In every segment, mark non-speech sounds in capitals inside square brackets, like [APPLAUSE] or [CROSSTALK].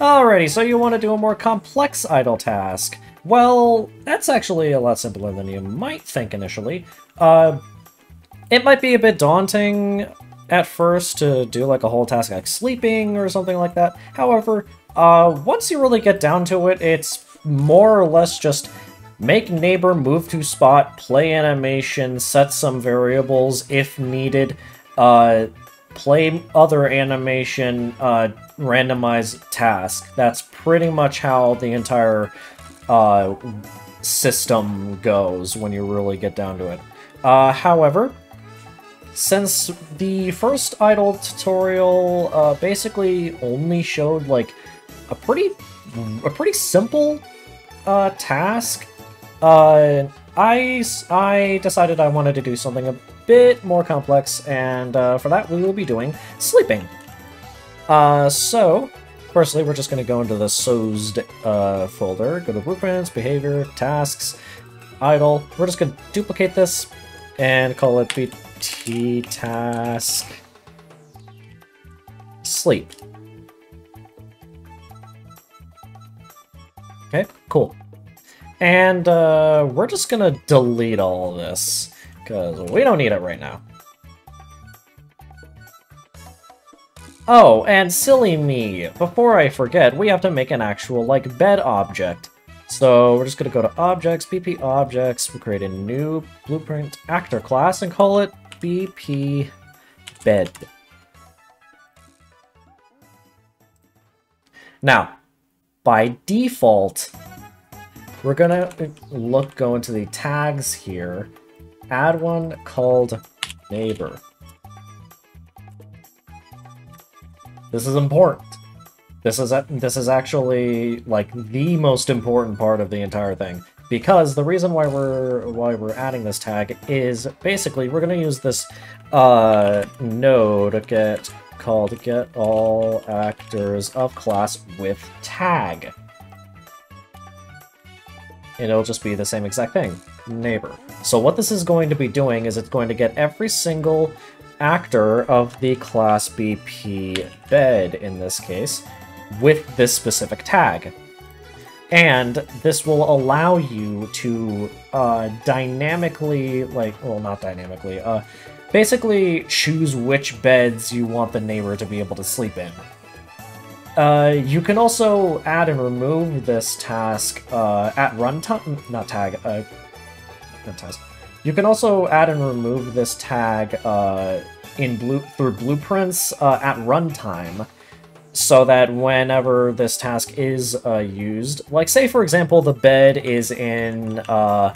Alrighty, so you want to do a more complex idle task. Well, that's actually a lot simpler than you might think initially. Uh, it might be a bit daunting at first to do like a whole task like sleeping or something like that. However, uh, once you really get down to it, it's more or less just make neighbor move to spot, play animation, set some variables if needed, uh, play other animation, uh, randomize task. That's pretty much how the entire uh, system goes when you really get down to it. Uh, however, since the first idle tutorial uh, basically only showed like a pretty a pretty simple uh, task, uh, I, I decided I wanted to do something a bit more complex, and uh, for that we will be doing sleeping. Uh, so, firstly, we're just going to go into the SOSD uh, folder, go to Blueprints, Behavior, Tasks, Idle. We're just going to duplicate this and call it BT Task Sleep. Okay, cool. And uh, we're just gonna delete all this, because we don't need it right now. Oh, and silly me, before I forget, we have to make an actual, like, bed object. So we're just gonna go to Objects, BP Objects, we'll create a new Blueprint Actor class and call it BP Bed. Now, by default, we're gonna look, go into the tags here, add one called neighbor. This is important. This is this is actually like the most important part of the entire thing because the reason why we're why we're adding this tag is basically we're going to use this uh, node get called get all actors of class with tag. And it'll just be the same exact thing, neighbor. So what this is going to be doing is it's going to get every single actor of the class BP bed, in this case, with this specific tag. And this will allow you to uh, dynamically, like, well, not dynamically, uh, basically choose which beds you want the neighbor to be able to sleep in. Uh, you can also add and remove this task uh, at runtime, not tag, uh, not task. You can also add and remove this tag uh, in blue through blueprints uh, at runtime, so that whenever this task is uh, used, like say for example the bed is in uh,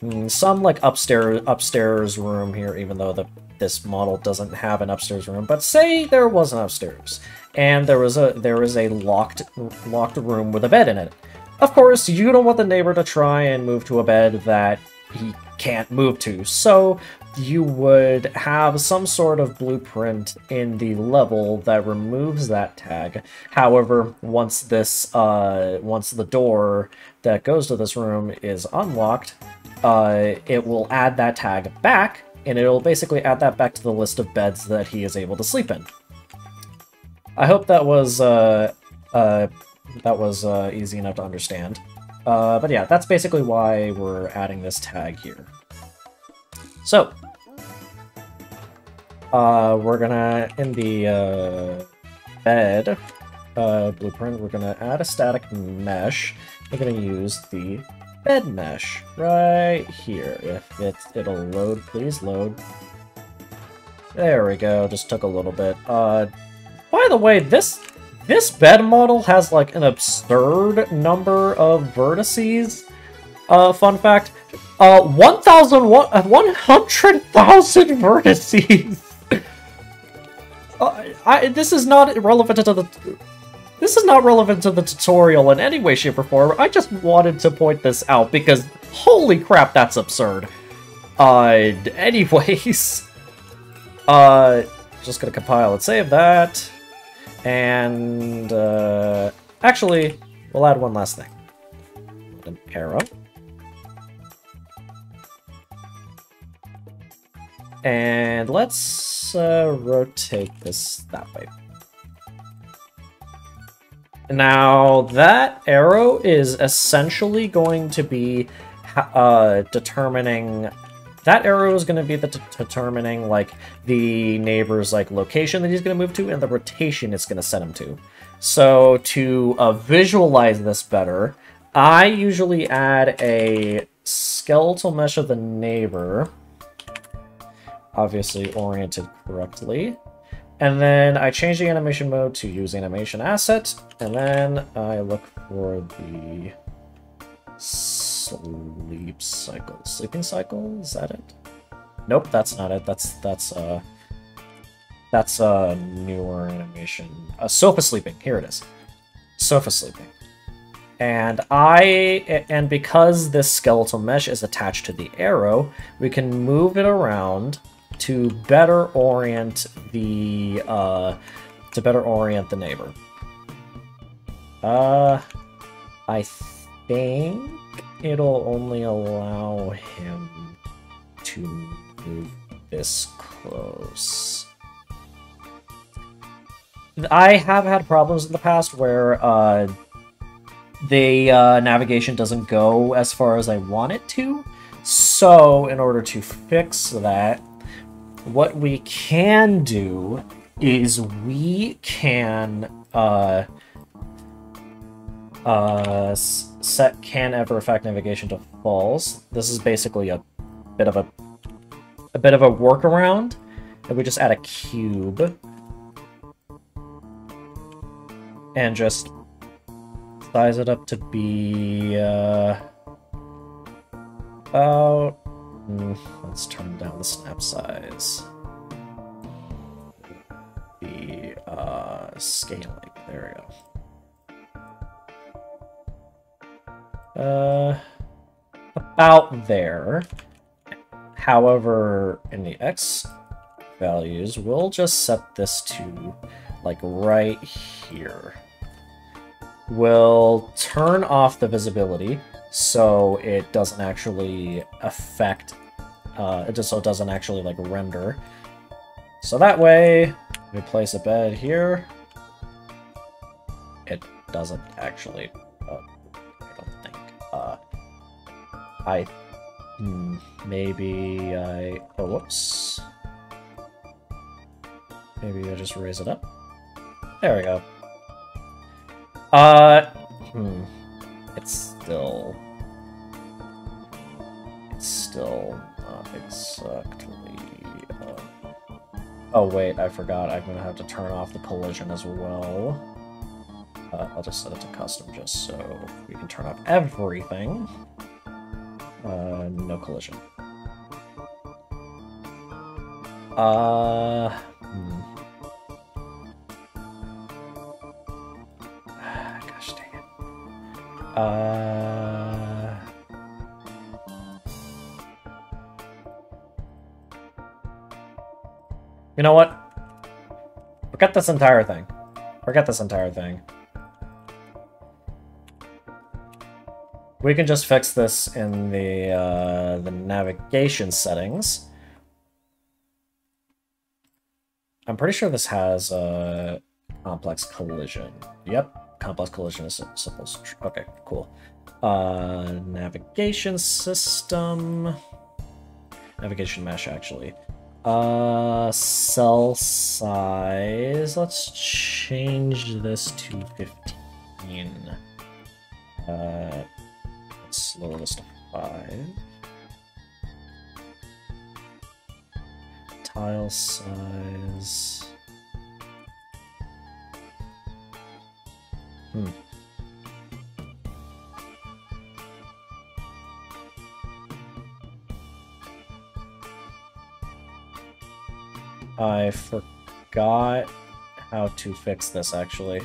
hmm, some like upstairs upstairs room here, even though the this model doesn't have an upstairs room, but say there was an upstairs and there was a there was a locked locked room with a bed in it. Of course, you don't want the neighbor to try and move to a bed that he can't move to. So you would have some sort of blueprint in the level that removes that tag. However, once this, uh, once the door that goes to this room is unlocked, uh, it will add that tag back, and it'll basically add that back to the list of beds that he is able to sleep in. I hope that was, uh, uh, that was uh, easy enough to understand. Uh, but yeah, that's basically why we're adding this tag here. So, uh, we're gonna, in the uh, bed uh, blueprint, we're gonna add a static mesh. We're gonna use the bed mesh right here. If it, it'll load, please load. There we go, just took a little bit. Uh, by the way, this this bed model has like an absurd number of vertices. Uh, fun fact, uh, 1,000, 100,000 [LAUGHS] vertices! uh, I, this is not relevant to the... This is not relevant to the tutorial in any way, shape, or form. I just wanted to point this out because holy crap, that's absurd. Uh, [LAUGHS] anyways. Uh, just gonna compile and save that. And, uh, actually, we'll add one last thing. An arrow. And let's uh, rotate this that way. Now, that arrow is essentially going to be uh, determining... That arrow is going to be the determining, like, the neighbor's, like, location that he's going to move to and the rotation it's going to set him to. So, to uh, visualize this better, I usually add a skeletal mesh of the neighbor, obviously oriented correctly. And then I change the animation mode to use animation asset, and then I look for the sleep cycle. Sleeping cycle? Is that it? Nope, that's not it. That's that's uh that's a newer animation. Uh, sofa sleeping. Here it is. Sofa sleeping. And I and because this skeletal mesh is attached to the arrow, we can move it around to better orient the uh, to better orient the neighbor. Uh, I think it'll only allow him to move this close. I have had problems in the past where uh, the uh, navigation doesn't go as far as I want it to. So, in order to fix that, what we can do is we can uh, uh, set can ever affect navigation to false. This is basically a bit of a a bit of a workaround. And we just add a cube and just size it up to be uh, about Mm, let's turn down the snap size. The uh, scaling. There we go. Uh, about there. However, in the X values, we'll just set this to like right here. We'll turn off the visibility so it doesn't actually affect, uh, it just so it doesn't actually like render. So that way, we place a bed here. It doesn't actually, uh, I, hmm, maybe I, oh, whoops. Maybe I just raise it up. There we go. Uh, hmm, it's still It's still not exactly... Uh... Oh wait, I forgot. I'm gonna have to turn off the collision as well. Uh, I'll just set it to custom just so we can turn off everything. Uh, no collision. Uh... Hmm. Gosh dang it. Uh... You know what? Forget this entire thing. Forget this entire thing. We can just fix this in the, uh, the navigation settings. I'm pretty sure this has a complex collision. Yep, complex collision is supposed to... Okay, cool. Uh, navigation system... Navigation mesh, actually. Uh, cell size. Let's change this to 15. Uh, let's to 5. Tile size. Hmm. I forgot how to fix this, actually.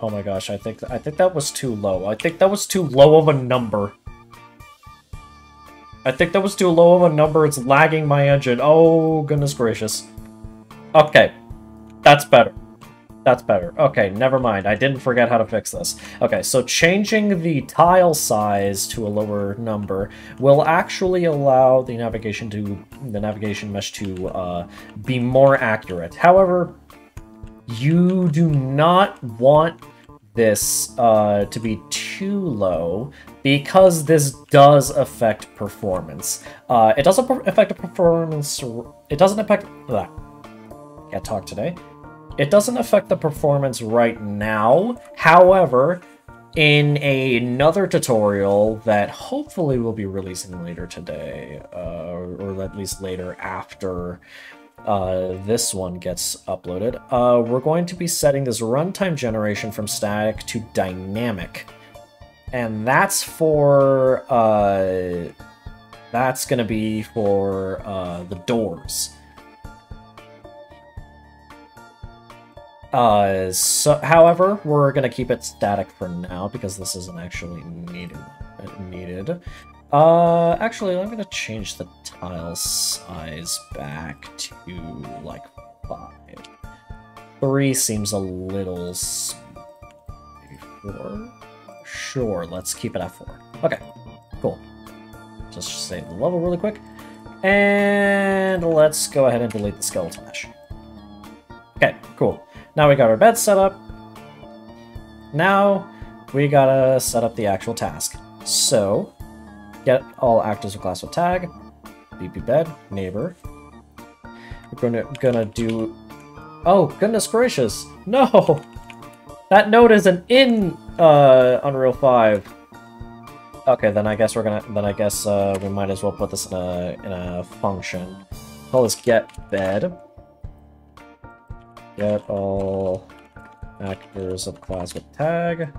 Oh my gosh, I think I think that was too low. I think that was too low of a number. I think that was too low of a number. It's lagging my engine. Oh, goodness gracious. Okay. That's better. That's better. Okay, never mind. I didn't forget how to fix this. Okay, so changing the tile size to a lower number will actually allow the navigation to the navigation mesh to uh, be more accurate. However, you do not want this uh, to be too low because this does affect performance. Uh, it doesn't affect the performance. It doesn't affect. Blah, can't talk today. It doesn't affect the performance right now. However, in a, another tutorial that hopefully we'll be releasing later today, uh, or at least later after uh, this one gets uploaded, uh, we're going to be setting this runtime generation from static to dynamic. And that's for, uh, that's going to be for uh, the doors. Uh, so, however, we're gonna keep it static for now because this isn't actually needed. Needed. Uh, actually, I'm gonna change the tile size back to like five. Three seems a little. Four. Sure, let's keep it at four. Okay, cool. Just save the level really quick, and let's go ahead and delete the skeleton mesh. Okay, cool. Now we got our bed set up. Now we gotta set up the actual task. So, get all actors of class with tag, BP bed, neighbor. We're gonna gonna do. Oh goodness gracious! No, that node isn't in uh, Unreal Five. Okay, then I guess we're gonna. Then I guess uh, we might as well put this in a in a function. Call this get bed. Get all actors of class with tag.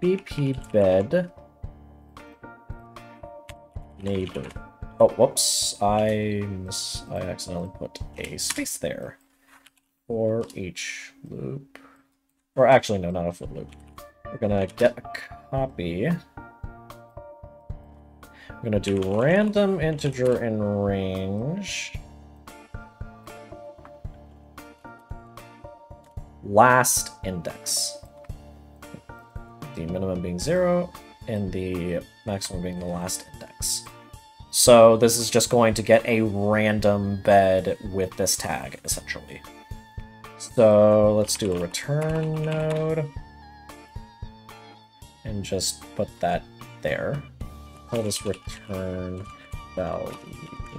BP bed. Neighbor. Oh, whoops. I miss I accidentally put a space there. For each loop. Or actually, no, not a for loop. We're gonna get a copy. I'm gonna do random integer in range. last index. The minimum being zero and the maximum being the last index. So this is just going to get a random bed with this tag, essentially. So let's do a return node. And just put that there. Call this return value.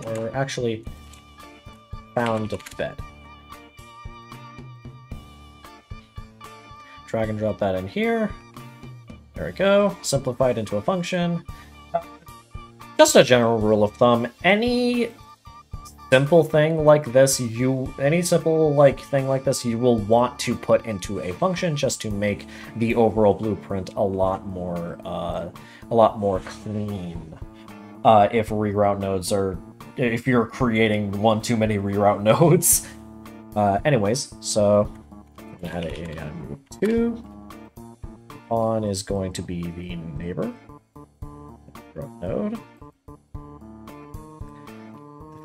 Or actually, found a bed. Drag and drop that in here. There we go. Simplified into a function. Just a general rule of thumb, any simple thing like this, you any simple like thing like this, you will want to put into a function just to make the overall blueprint a lot more uh, a lot more clean. Uh, if reroute nodes are if you're creating one too many reroute [LAUGHS] nodes. Uh, anyways, so add a Move To. On is going to be the neighbor. Node.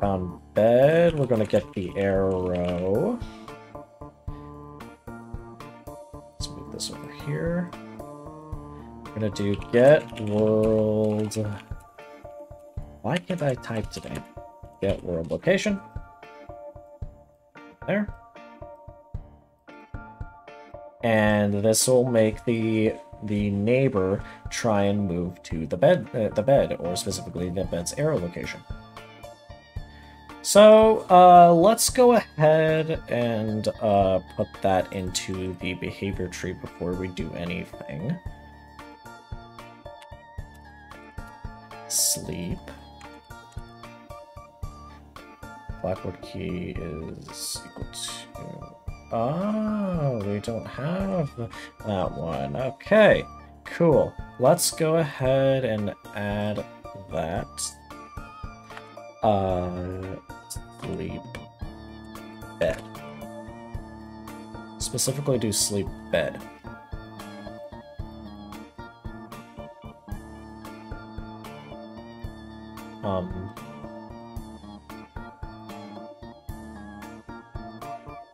Found bed. We're to get the arrow. Let's move this over here. We're to do get world. Why can't I type today? Get world location. There and this will make the the neighbor try and move to the bed, uh, the bed, or specifically the bed's arrow location. So uh, let's go ahead and uh, put that into the behavior tree before we do anything. Sleep. Blackboard key is equal to Oh, we don't have that one. Okay, cool. Let's go ahead and add that. Uh, sleep bed. Specifically do sleep bed. Um,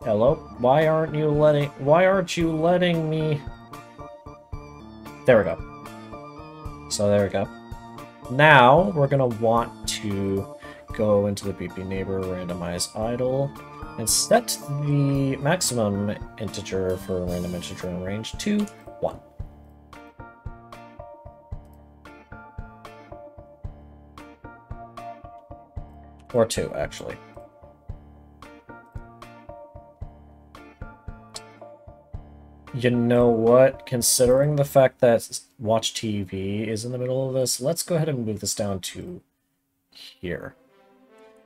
Hello? Why aren't you letting- why aren't you letting me- There we go. So there we go. Now, we're gonna want to go into the BP neighbor, randomize idle, and set the maximum integer for random integer in range to 1. Or 2, actually. You know what? Considering the fact that Watch TV is in the middle of this, let's go ahead and move this down to here.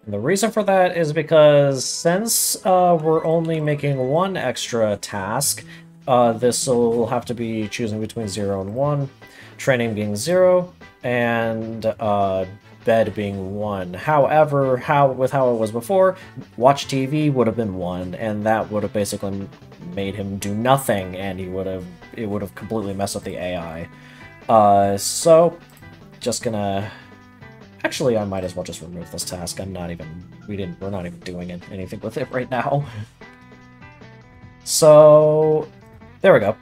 And the reason for that is because since uh, we're only making one extra task, uh, this will have to be choosing between 0 and 1, training being 0, and uh, bed being 1. However, how with how it was before, watch TV would have been 1, and that would have basically made him do nothing, and he would have it would have completely messed up the AI. Uh, so, just gonna Actually, I might as well just remove this task. I'm not even... We didn't... We're not even doing it, anything with it right now. So... There we go.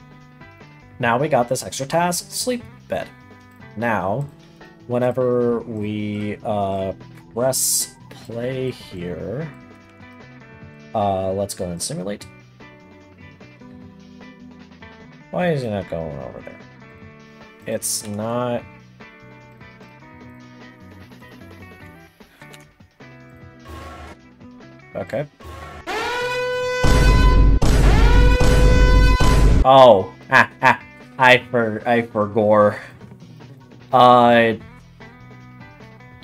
Now we got this extra task, sleep bed. Now, whenever we uh, press play here, uh, let's go and simulate. Why is he not going over there? It's not Okay. Oh, ah, ah, I for I forgot. Uh,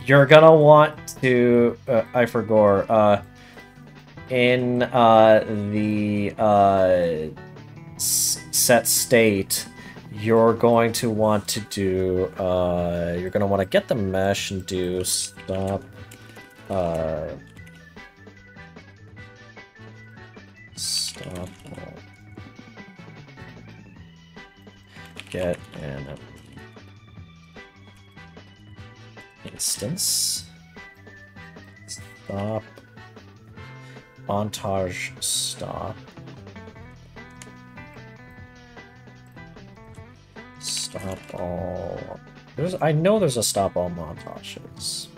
you're gonna want to. Uh, I forgot. Uh, in uh the uh set state, you're going to want to do. Uh, you're gonna want to get the mesh and do stop. Uh stop get anim instance. Stop. Montage stop. Stop all. There's I know there's a stop all montages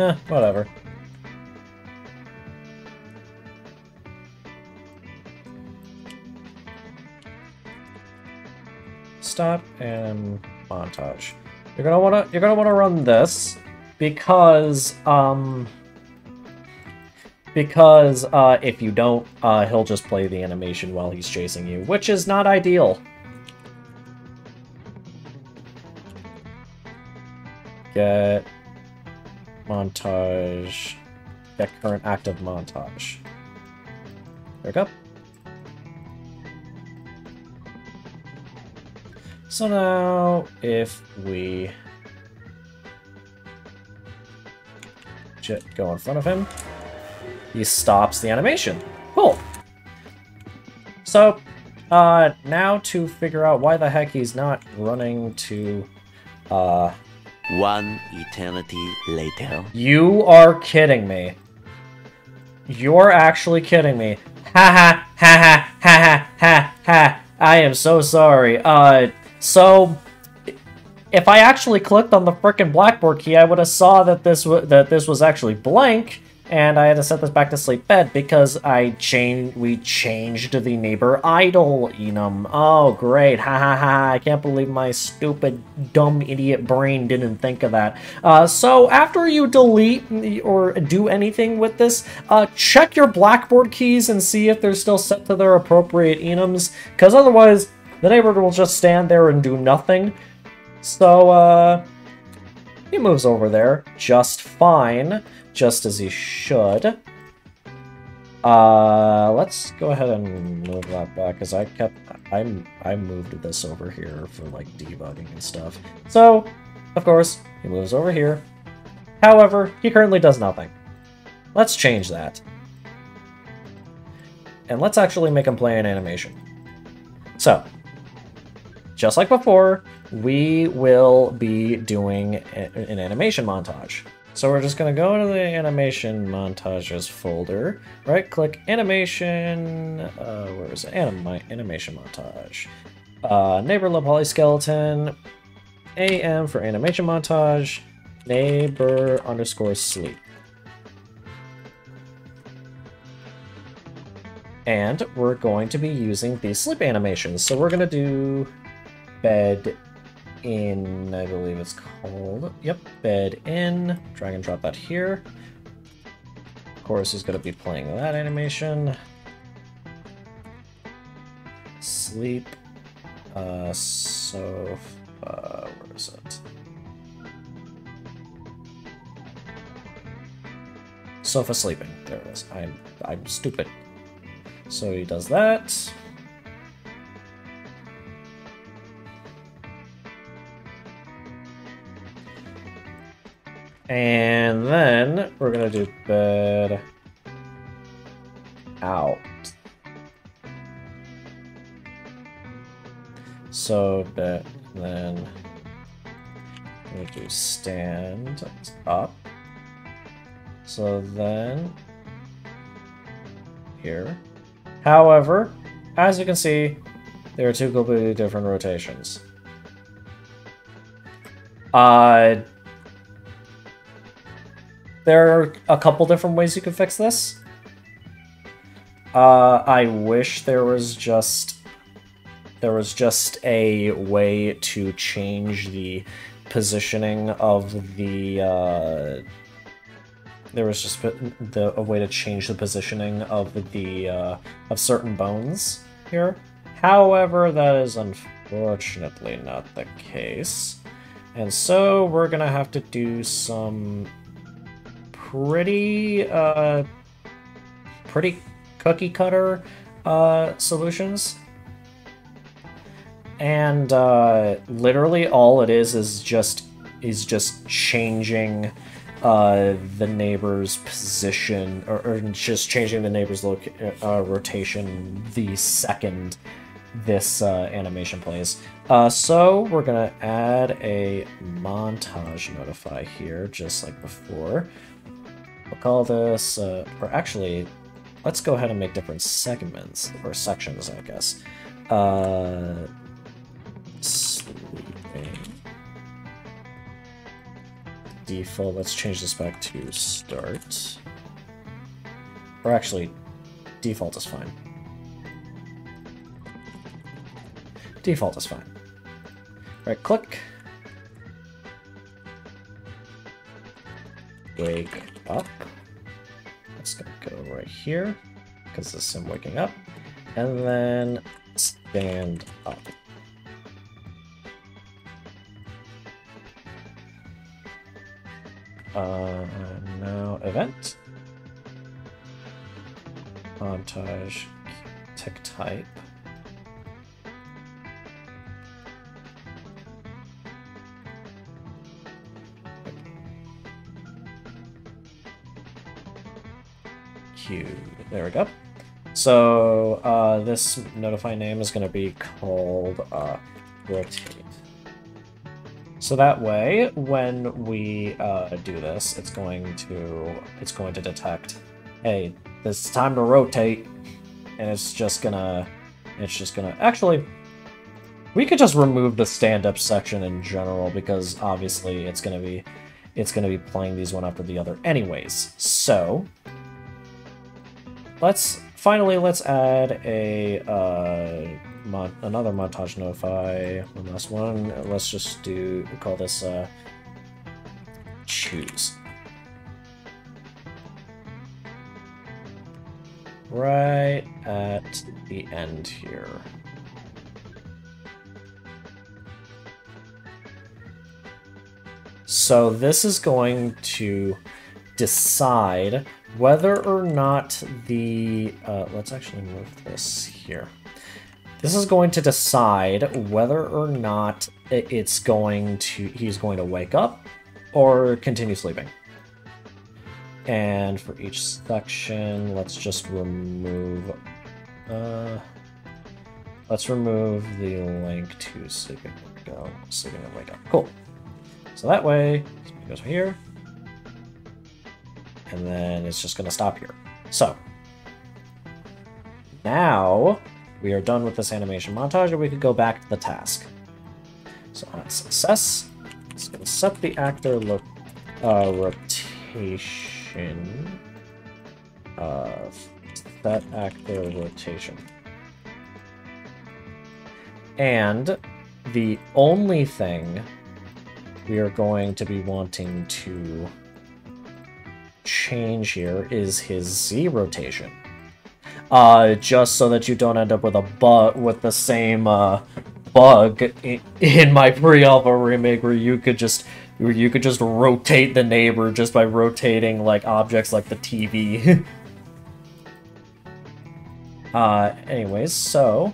Eh, whatever. Stop and montage. You're gonna wanna you're gonna wanna run this because um because uh, if you don't, uh, he'll just play the animation while he's chasing you, which is not ideal. Montage, get current active montage. There we go. So now, if we go in front of him, he stops the animation. Cool. So, uh, now to figure out why the heck he's not running to, uh, one eternity later. You are kidding me. You're actually kidding me. Ha ha ha ha ha ha ha. I am so sorry. Uh, so if I actually clicked on the frickin' blackboard key, I would have saw that this that this was actually blank, and I had to set this back to sleep bed because I changed we changed the neighbor idle enum. Oh great, ha ha ha, I can't believe my stupid dumb idiot brain didn't think of that. Uh, so after you delete or do anything with this, uh, check your blackboard keys and see if they're still set to their appropriate enums, because otherwise the neighbor will just stand there and do nothing. So uh, he moves over there just fine just as he should. Uh, let's go ahead and move that back, because I kept, I'm, I moved this over here for, like, debugging and stuff. So, of course, he moves over here. However, he currently does nothing. Let's change that. And let's actually make him play an animation. So, just like before, we will be doing an animation montage. So we're just gonna go into the animation montages folder, right click animation, uh, where is it? Anim animation montage. Uh, neighbor love polyskeleton, AM for animation montage, neighbor underscore sleep. And we're going to be using these sleep animations. So we're gonna do bed in, I believe it's called, yep, bed in, drag and drop that here. Course, he's going to be playing that animation. Sleep, uh, so, uh, where is it? Sofa sleeping, there it is, I'm, I'm stupid. So he does that. And then we're gonna do bed out. So bed then we do stand up. So then here. However, as you can see, there are two completely different rotations. Uh there are a couple different ways you could fix this. Uh, I wish there was just there was just a way to change the positioning of the uh, there was just the a way to change the positioning of the uh, of certain bones here. However, that is unfortunately not the case. And so we're gonna have to do some pretty, uh, pretty cookie cutter uh, solutions. And uh, literally all it is is just is just changing uh, the neighbor's position, or, or, just changing the neighbor's look, uh, rotation the second this uh, animation plays. Uh, so we're gonna add a montage notify here, just like before. We'll call this, uh, or actually, let's go ahead and make different segments, or sections, I guess. Uh, sleeping. Default, let's change this back to start. Or actually, default is fine. Default is fine. Right click. Wake up. Go right here, because this is him waking up. And then stand up. Uh, now event. Montage tick type. There we go. So uh, this notify name is going to be called uh, rotate. So that way, when we uh, do this, it's going to it's going to detect, hey, it's time to rotate, and it's just gonna it's just gonna actually. We could just remove the stand-up section in general because obviously it's gonna be it's gonna be playing these one after the other anyways. So Let's finally let's add a uh, another montage notify. One last one. Let's just do call this uh, choose. Right at the end here. So this is going to decide whether or not the... Uh, let's actually move this here. This is going to decide whether or not it's going to... he's going to wake up or continue sleeping. And for each section, let's just remove... Uh, let's remove the link to sleeping. Go sleeping and wake up. Cool. So that way, goes here, And then it's just going to stop here. So, now we are done with this animation montage, and we could go back to the task. So on success, it's going to set the actor look uh, rotation. Set actor rotation. And the only thing we are going to be wanting to change here is his Z rotation. Uh, just so that you don't end up with a bug with the same uh, bug in, in my pre-alpha remake where you could just where you could just rotate the neighbor just by rotating like objects like the TV. [LAUGHS] uh, anyways, so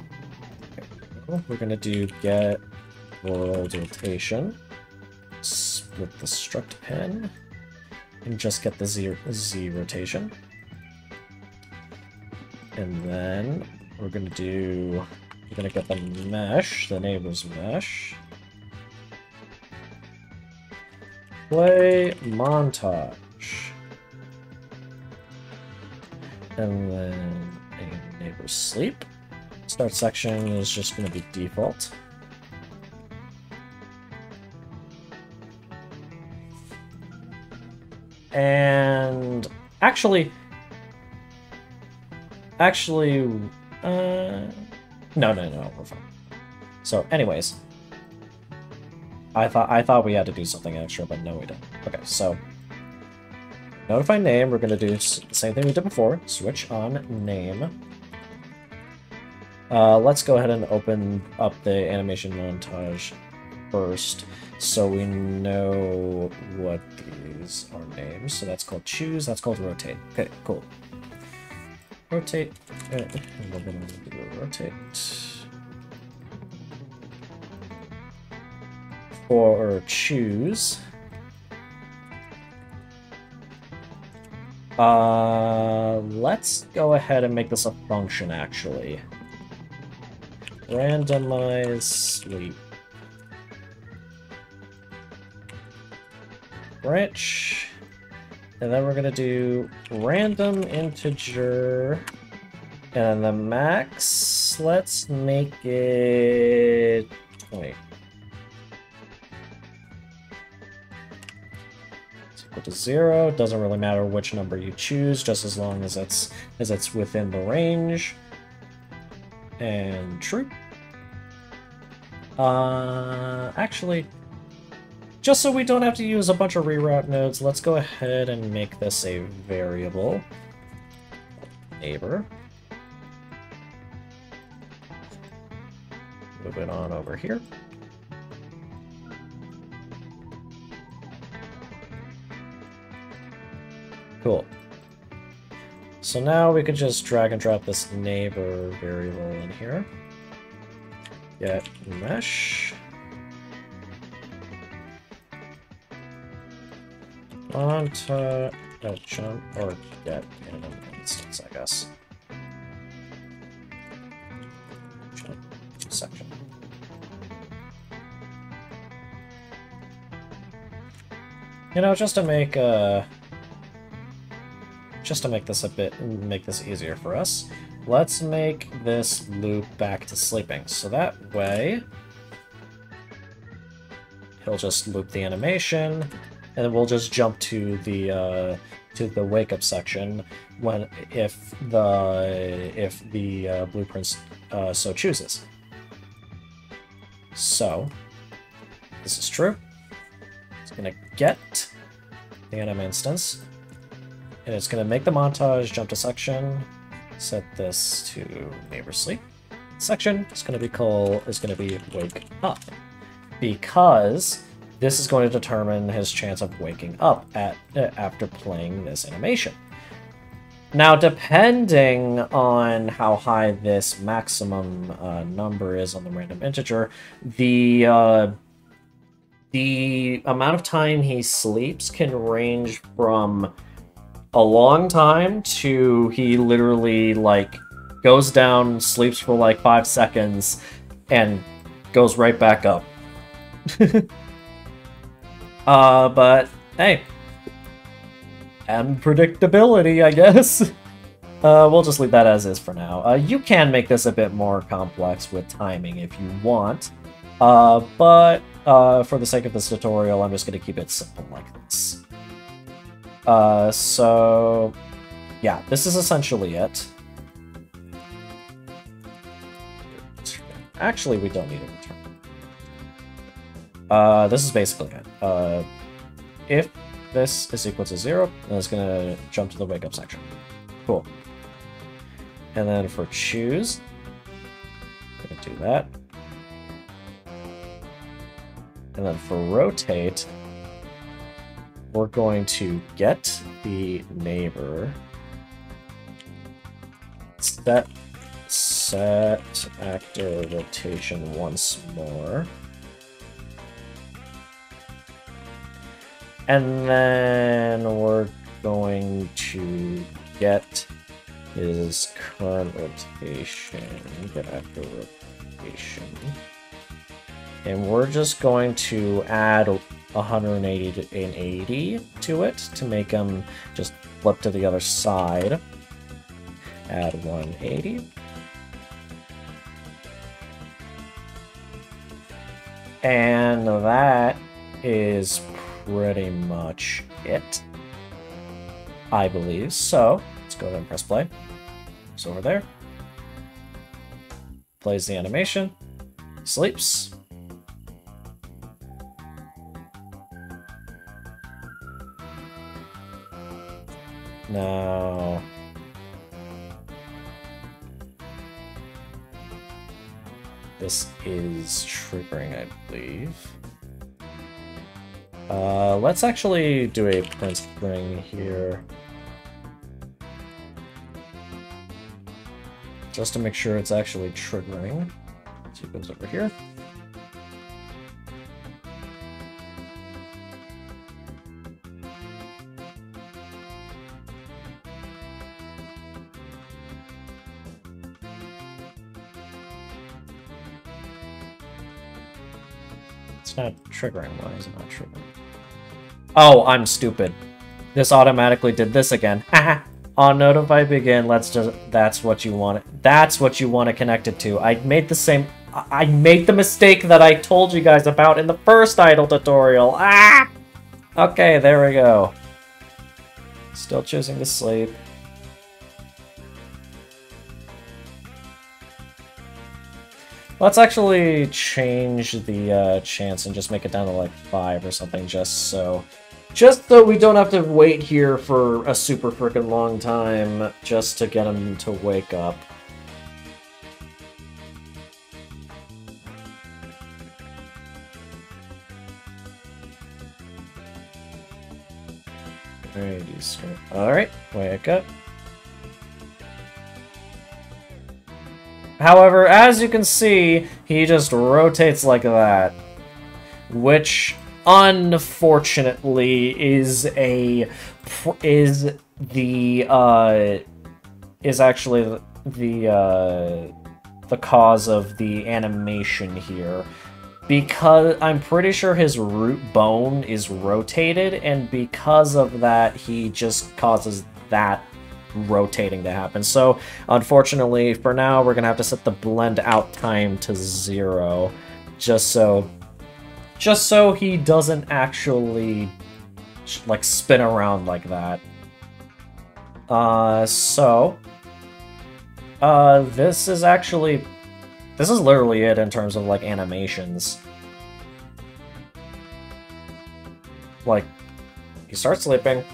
we're gonna do get world rotation, split the struct pin, and just get the Z, Z rotation. And then we're gonna do, we're gonna get the mesh, the neighbor's mesh. Play montage. And then a neighbor's sleep. Start section is just gonna be default. And actually, actually, uh, no, no, no, we're fine. So, anyways, I thought I thought we had to do something extra, but no, we don't. Okay, so notify name. We're gonna do the same thing we did before. Switch on name. Uh, let's go ahead and open up the animation montage first, so we know what these are names. So that's called choose. That's called rotate. Okay, cool. Rotate. Uh, rotate. or choose. Uh, let's go ahead and make this a function, actually. Randomize sleep. Branch. And then we're gonna do random integer. And the max, let's make it... Wait. equal to zero. It Doesn't really matter which number you choose, just as long as it's as it's within the range. And true. Uh, actually, just so we don't have to use a bunch of reroute nodes, let's go ahead and make this a variable. Neighbor. Move it on over here. Cool. So now we could just drag and drop this neighbor variable in here. Get mesh. Onto uh, jump or get in an instance, I guess. Section. You know, just to make uh just to make this a bit, make this easier for us, let's make this loop back to sleeping. So that way, he'll just loop the animation, and then we'll just jump to the uh, to the wake up section when if the if the uh, blueprints uh, so chooses. So this is true. It's gonna get the anim instance, and it's to make the montage jump to section. Set this to neighbor sleep. Section going to be called going to be wake up because this is going to determine his chance of waking up at uh, after playing this animation. Now, depending on how high this maximum uh, number is on the random integer, the uh, the amount of time he sleeps can range from a long time to he literally like goes down, sleeps for like five seconds, and goes right back up. [LAUGHS] uh, but hey, unpredictability, I guess. [LAUGHS] Uh, we'll just leave that as is for now. Uh, you can make this a bit more complex with timing if you want, uh, but uh, for the sake of this tutorial, I'm just going to keep it simple like this. Uh, so, yeah, this is essentially it. Actually, we don't need a return. Uh, this is basically it. Uh, if this is equal to zero, then it's gonna jump to the wake up section. Cool. And then for choose, gonna do that. And then for rotate, we're going to get the neighbor, set set actor rotation once more. And then we're going to get his current rotation, get actor rotation. And we're just going to add 180 to an 80 to it to make him just flip to the other side. Add 180. And that is pretty much it. I believe. So, let's go ahead and press play. It's over there. Plays the animation. Sleeps. Now... This is triggering, I believe. Uh, let's actually do a print string here. Just to make sure it's actually triggering. So it goes over here. It's not triggering. Why is it not triggering? Oh, I'm stupid. This automatically did this again. [LAUGHS] On notify begin, let's just that's what you want. That's what you want to connect it to. I made the same I made the mistake that I told you guys about in the first idle tutorial. Ah! Okay, there we go. Still choosing to sleep. Let's actually change the uh, chance and just make it down to like 5 or something just so... Just so we don't have to wait here for a super freaking long time just to get him to wake up. Alright, wake up. However, as you can see, he just rotates like that. Which, unfortunately, is a... is the, uh... is actually the, uh... the cause of the animation here. Because I'm pretty sure his root bone is rotated, and because of that, he just causes that rotating to happen. So unfortunately, for now, we're gonna have to set the blend out time to zero, just so, just so he doesn't actually like spin around like that. Uh, so, uh, this is actually, this is literally it in terms of like animations. Like, he starts sleeping,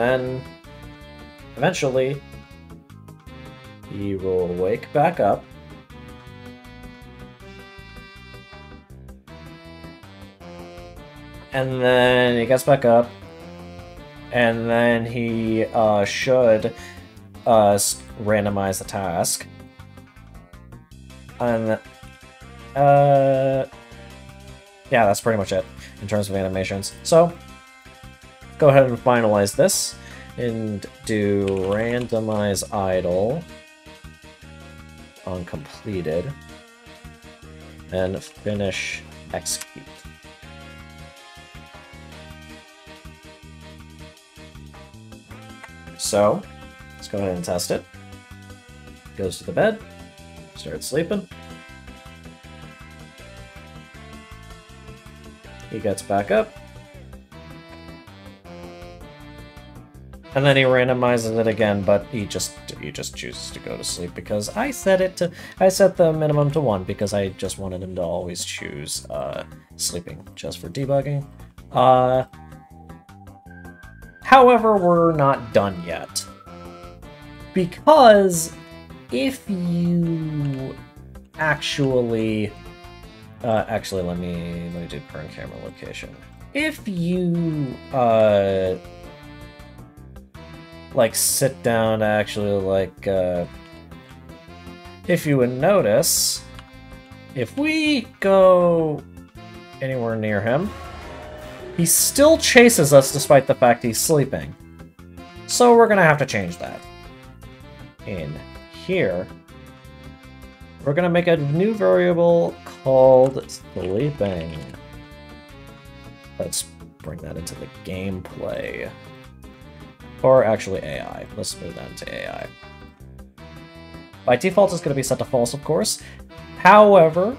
then, eventually, he will wake back up. And then he gets back up. And then he uh, should uh, randomize the task. And, uh, yeah, that's pretty much it in terms of animations. So, go ahead and finalize this and do randomize idle on completed and finish execute. So, let's go ahead and test it. Goes to the bed, starts sleeping. He gets back up. And then he randomizes it again, but he just he just chooses to go to sleep because I set it to I set the minimum to one because I just wanted him to always choose uh, sleeping just for debugging. Uh, however, we're not done yet because if you actually uh, actually let me let me do current camera location. If you uh like sit down actually like uh if you would notice if we go anywhere near him he still chases us despite the fact he's sleeping. So we're gonna have to change that. In here we're gonna make a new variable called sleeping. Let's bring that into the gameplay or actually AI. Let's move that into AI. By default, it's going to be set to false, of course. However,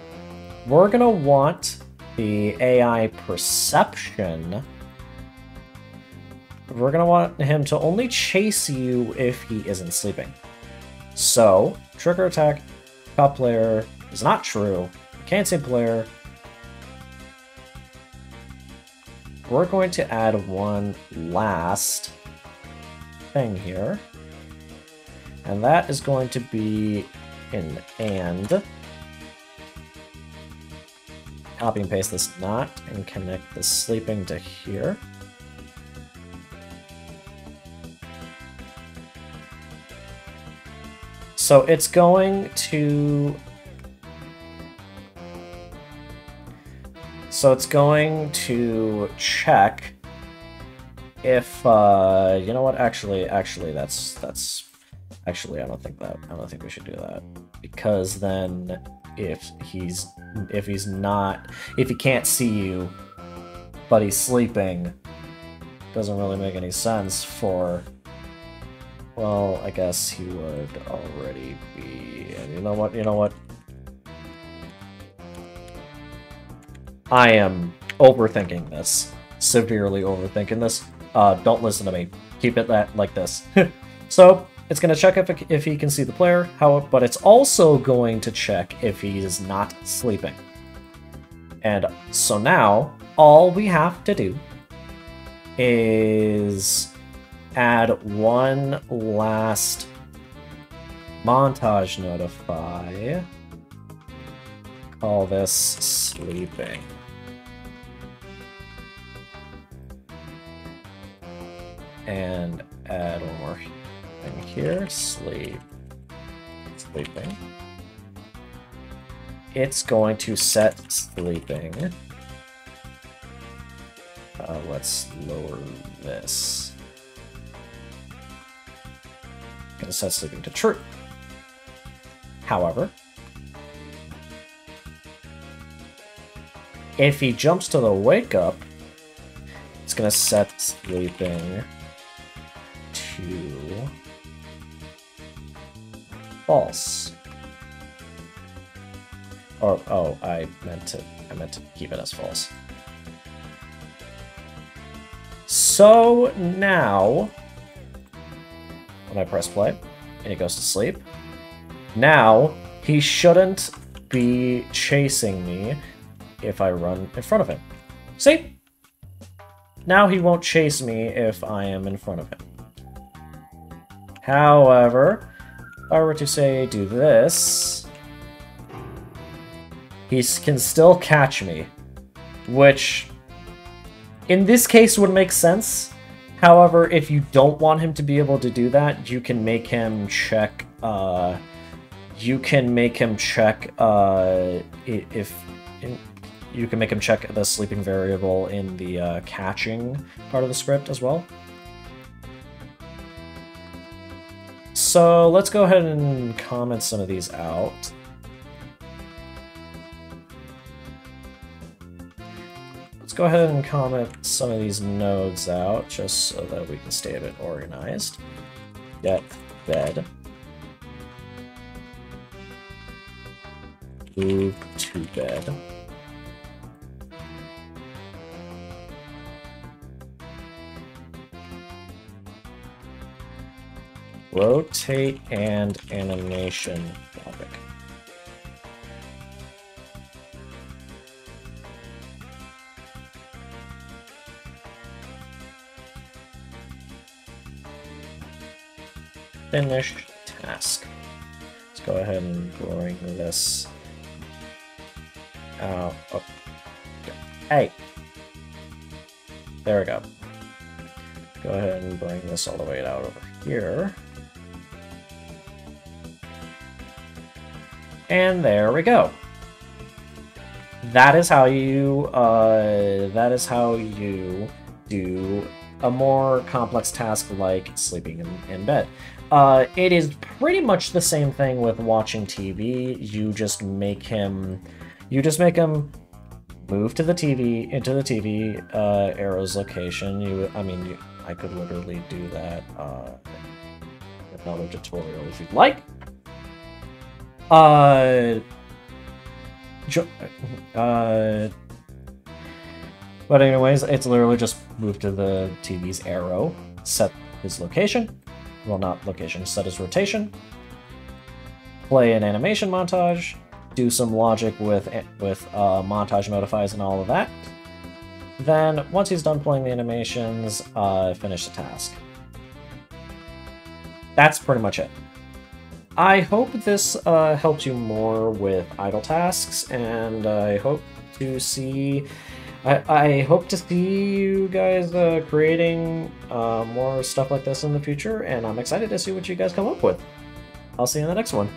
we're going to want the AI perception. We're going to want him to only chase you if he isn't sleeping. So, trigger attack, top player is not true. Can't player. We're going to add one last thing here. And that is going to be an and. Copy and paste this not and connect the sleeping to here. So it's going to... So it's going to check if uh you know what? Actually actually that's that's actually i don't think that i don't think we should do that. Because then if he's if he's not if he can't see you but he's sleeping doesn't really make any sense for well i guess he would already be and you know what you know what? I am overthinking this severely overthinking this uh, don't listen to me. Keep it that like this. [LAUGHS] so it's going to check if, it, if he can see the player, how, but it's also going to check if he is not sleeping. And so now, all we have to do is add one last montage notify. Call this sleeping. And add one more thing here, sleep, sleeping. It's going to set sleeping. Uh, let's lower this. Gonna set sleeping to true. However, if he jumps to the wake up, it's gonna set sleeping false. Or oh, I meant to I meant to keep it as false. So now when I press play and he goes to sleep, now he shouldn't be chasing me if I run in front of him. See? Now he won't chase me if I am in front of him. However, I were to say do this, he can still catch me, which in this case would make sense. However, if you don't want him to be able to do that, you can make him check, uh, you can make him check, uh, if, in, you can make him check the sleeping variable in the uh, catching part of the script as well. So let's go ahead and comment some of these out. Let's go ahead and comment some of these nodes out just so that we can stay a bit organized. get bed. Move to bed. Rotate and animation topic. Finish task. Let's go ahead and bring this out. Oh. Hey! There we go. Go ahead and bring this all the way out over here. And there we go. That is how you, uh, that is how you do a more complex task like sleeping in, in bed. Uh, it is pretty much the same thing with watching TV. You just make him, you just make him move to the TV, into the TV uh, arrow's location. You, I mean, you, I could literally do that uh, another tutorial if you'd like. Uh, uh, but anyways, it's literally just move to the TV's arrow, set his location, well not location, set his rotation, play an animation montage, do some logic with with uh, montage notifies and all of that. Then, once he's done playing the animations, uh, finish the task. That's pretty much it. I hope this uh, helped you more with idle tasks, and I hope to see. I, I hope to see you guys uh, creating uh, more stuff like this in the future, and I'm excited to see what you guys come up with. I'll see you in the next one.